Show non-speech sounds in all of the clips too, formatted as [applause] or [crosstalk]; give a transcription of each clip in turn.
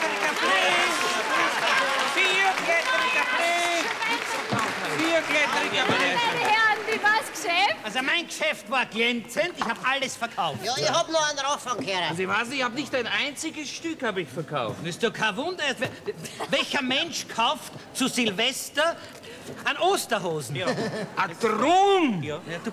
Blätteriger Flieg! Vier Blätteriger Flieg! Vier Blätteriger Flieg! Meine Herren, wie war's Geschäft? Also mein Geschäft war glänzend, ich habe alles verkauft. Ja, ich hab noch einen Anfang gehört. Also ich weiß nicht, ich habe nicht ein einziges Stück habe ich verkauft. Das ist doch kein Wunder. Welcher Mensch kauft zu Silvester an Osterhosen? Ja. Ein Drum! Ja, du,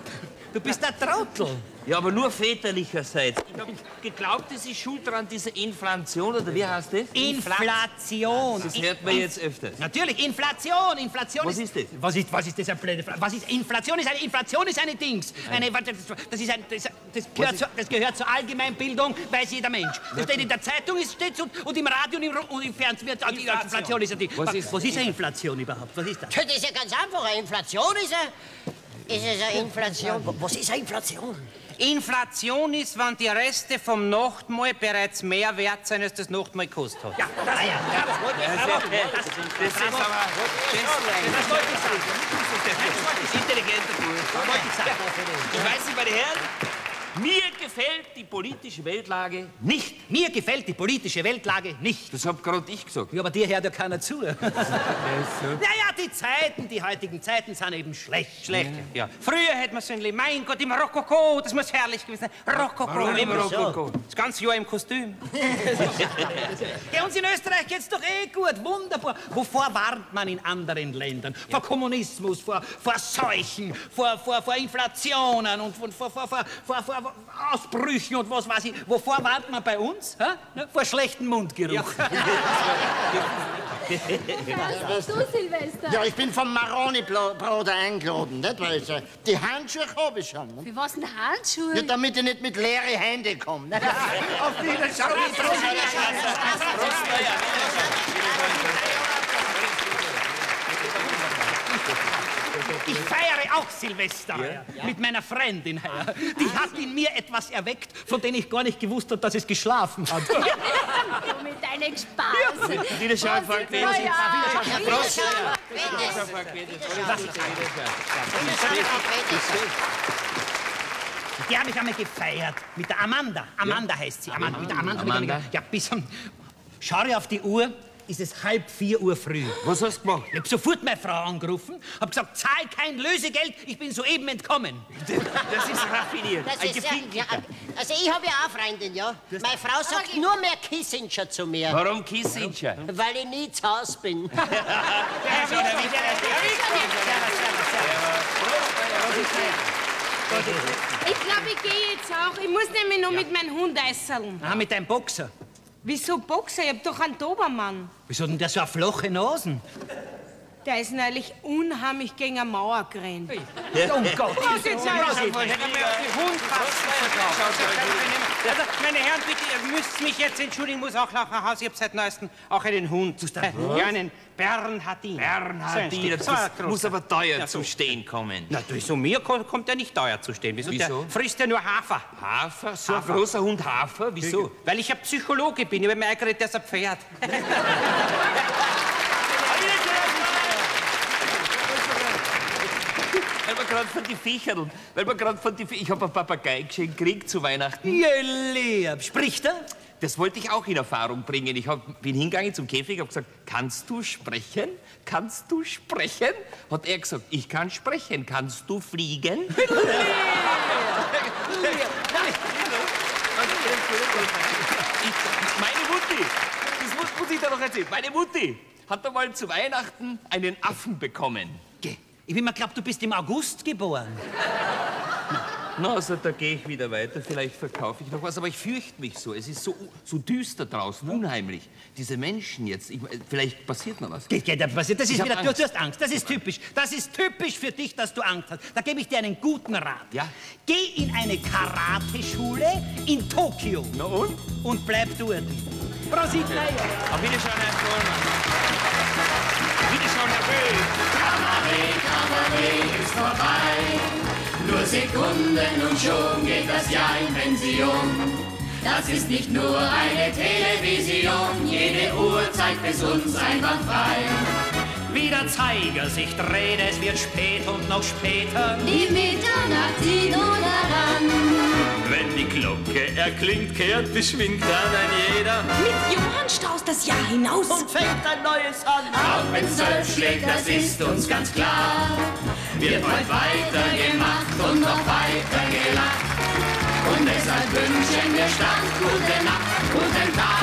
du bist ein Trottel. Ja, aber nur väterlicherseits. Ich habe geglaubt, das ist schuld dran, diese Inflation, oder wie heißt das? Inflation. Das hört man jetzt öfters. Natürlich, Inflation, Inflation Was ist das? Was ist, was ist das, eine blöde Frage? Was ist Inflation? Ist eine, Inflation ist eine Dings. Eine, das, ist ein, das, das, gehört ist- zu, das gehört zur Allgemeinbildung, weiß jeder Mensch. Das steht in der Zeitung, es steht und, und im Radio und im, und im Fernsehen. Wird, die Inflation. Inflation ist ein Ding. Was Was, ist- was ist eine Inflation überhaupt? Was ist das? Das ist ja ganz einfach. Eine Inflation ist ja. Ist es eine Inflation? Was ist eine Inflation? Inflation ist, wenn die Reste vom Nachtmahl bereits mehr wert sind, als das Nachtmahl gekostet hat. Ja, das, ja, ja, das wollte ich Das, sagen. das, das ist aber... Das wollte ich sagen. Das ist intelligenter Bursche. Das wollte ich sagen. Ich weiß nicht, meine Herren, mir gefällt die politische Weltlage nicht. Mir gefällt die politische Weltlage nicht. Das hab gerade ich gesagt. Ja, aber dir hört ja keiner zu. [laughs] Naja, die Zeiten, die heutigen Zeiten sind eben schlecht. Schlecht, ja. Früher hätte man so ein mein Gott, im Rokoko, das muss herrlich gewesen sein. Rokoko, Warum im? Rokoko. Das ganze Jahr im Kostüm. [laughs] Ja, uns in Österreich geht's doch eh gut, wunderbar. Wovor warnt man in anderen Ländern? Vor Kommunismus, vor, vor Seuchen, vor, vor, vor Inflationen und vor, vor, vor, vor, vor, vor Ausbrüchen und was weiß ich. Wovor warnt man bei uns? Ne? Vor schlechtem Mundgeruch. Was du, Silvester? Ja, ich bin vom Maroni-Bruder eingeladen, nicht? Weil ich, äh, die Handschuhe habe ich schon. Nicht? Wie was denn Handschuhe? Ja, damit ich nicht mit leeren Händen komme. nicht? Auf Wiedersehen. Ich feiere auch Silvester heuer, mit meiner Freundin heuer. Die hat in mir etwas erweckt, von dem ich gar nicht gewusst habe, dass es geschlafen hat. Du mit deinen Spaß. Wiederschauen, Was Frank ist Neujahr? Prost. Die habe ich einmal gefeiert mit der Amanda. Amanda heißt sie. Amanda. Mit der Amanda. Amanda. Ja, bis um, Schau auf die Uhr, ist es halb vier Uhr früh. Was hast du gemacht? Ich habe sofort meine Frau angerufen, habe gesagt, zahl kein Lösegeld, ich bin soeben entkommen. Das ist raffiniert. Das Ein ist ja, ja, also ich habe ja auch Freundin, ja. Meine Frau sagt nur mehr Kissinger zu mir, Warum Kissinger? weil ich nie zu Hause bin. Ich glaube, ich gehe jetzt auch. Ich muss nämlich noch mit meinem Hund eißeln. Ah, mit deinem Boxer. Wieso Boxer? Ich hab doch einen Dobermann. Wieso denn der so eine flache Nasen? Der ist neulich unheimlich gegen eine Mauer gerannt. Um Gott. Was jetzt Hundkasten Also, meine Herren, bitte, ihr müsst mich jetzt entschuldigen, muss auch nach Hause. Ich hab seit neuestem auch einen Hund. Äh, ja, einen Bernhardin. Bernhardin, So das muss aber teuer Ja, zum so. Stehen kommen. Na, durch so mir ko- kommt er nicht teuer zu stehen. Wieso? Wieso? Der frisst ja nur Hafer. Hafer? So ein großer Hund Hafer? Wieso? Weil ich ein Psychologe bin. Ich habe mir eingeredet, der ist ein Pferd. [laughs] Weil wir gerade von die Viecherl, weil wir gerade von die Vie- Ich habe ein Papagei geschenkt gekriegt zu Weihnachten. Ja, lieb. Spricht er? Das wollte ich auch in Erfahrung bringen. Ich hab, bin hingegangen zum Käfig, habe gesagt, kannst du sprechen? Kannst du sprechen? Hat er gesagt, ich kann sprechen. Kannst du fliegen? [laughs] Meine Mutti, das muss, muss ich dir noch erzählen. Meine Mutti hat einmal zu Weihnachten einen Affen bekommen. Geh. Ich bin mir glaubt, du bist im August geboren. Na, also da gehe ich wieder weiter. Vielleicht verkaufe ich noch was, aber ich fürchte mich so. Es ist so, so düster draußen, unheimlich. Diese Menschen jetzt, ich, vielleicht passiert noch was. Geht, geht, das passiert. Das ist wieder, du, Angst. du hast Angst. Das ist typisch. Das ist typisch für dich, dass du Angst hast. Da gebe ich dir einen guten Rat. Ja? Geh in eine Karateschule in Tokio Na und? und bleib dort. Prosit. Auf Wiederschauen, Herr Kohlmann. Wiederschauen, Herr Böhl. ist vorbei. Nur Sekunden und schon geht das Jahr in Pension. Das ist nicht nur eine Television, jede Uhr zeigt es uns einfach frei. Wie der Zeiger sich dreht, es wird spät und noch später. Die Mitternacht zieht nun heran. Wenn die Glocke erklingt, kehrt beschwingt dann ein jeder. Mit Johann Strauß das Jahr hinaus. Und fängt ein neues an. Auch wenn zwölf schlägt, das ist uns ganz klar. Wird heute weitergemacht und noch weiter gelacht. Und deshalb wünschen wir Stand, gute Nacht, guten Tag